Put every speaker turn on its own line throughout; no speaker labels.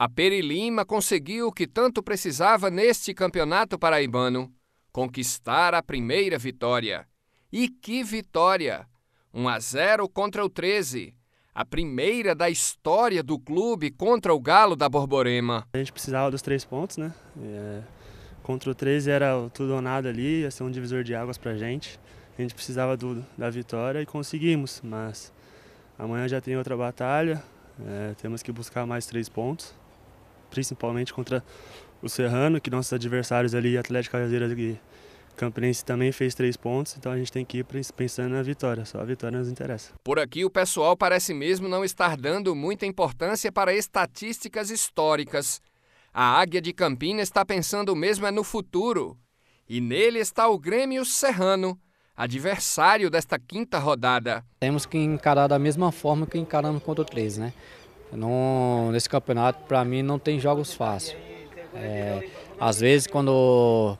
A Peri Lima conseguiu o que tanto precisava neste campeonato paraibano: conquistar a primeira vitória. E que vitória! 1 a 0 contra o 13. A primeira da história do clube contra o Galo da Borborema.
A gente precisava dos três pontos, né? É, contra o 13 era tudo ou nada ali, ia ser um divisor de águas pra gente. A gente precisava do, da vitória e conseguimos, mas amanhã já tem outra batalha, é, temos que buscar mais três pontos principalmente contra o Serrano, que nossos adversários ali, Atlético Cajazeiras e Campinense também fez três pontos, então a gente tem que ir pensando na vitória, só a vitória nos interessa.
Por aqui o pessoal parece mesmo não estar dando muita importância para estatísticas históricas. A Águia de Campina está pensando mesmo é no futuro. E nele está o Grêmio Serrano, adversário desta quinta rodada.
Temos que encarar da mesma forma que encaramos contra o 13, né? Não, nesse campeonato, para mim, não tem jogos fáceis. É, às vezes, quando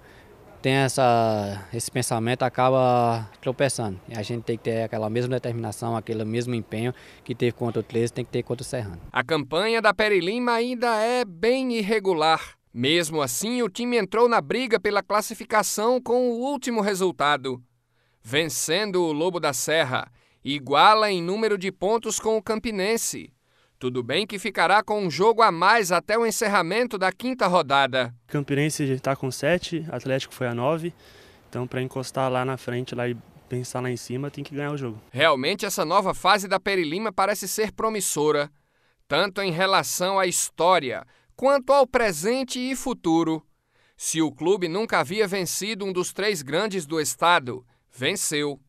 tem essa, esse pensamento, acaba tropeçando. E a gente tem que ter aquela mesma determinação, aquele mesmo empenho que teve contra o 13, tem que ter contra o Serrano.
A campanha da Peri Lima ainda é bem irregular. Mesmo assim, o time entrou na briga pela classificação com o último resultado. Vencendo o Lobo da Serra, iguala em número de pontos com o Campinense. Tudo bem que ficará com um jogo a mais até o encerramento da quinta rodada.
Campinense está com 7, Atlético foi a 9. Então, para encostar lá na frente lá e pensar lá em cima, tem que ganhar o jogo.
Realmente, essa nova fase da Perilima parece ser promissora, tanto em relação à história quanto ao presente e futuro. Se o clube nunca havia vencido um dos três grandes do estado, venceu.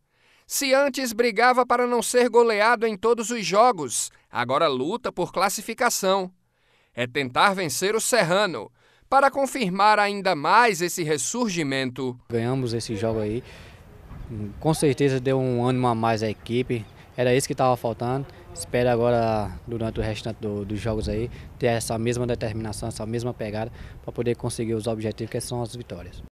Se antes brigava para não ser goleado em todos os jogos, agora luta por classificação. É tentar vencer o Serrano, para confirmar ainda mais esse ressurgimento.
Ganhamos esse jogo aí, com certeza deu um ânimo a mais à equipe, era isso que estava faltando. Espero agora, durante o restante do, dos jogos aí, ter essa mesma determinação, essa mesma pegada, para poder conseguir os objetivos que são as vitórias.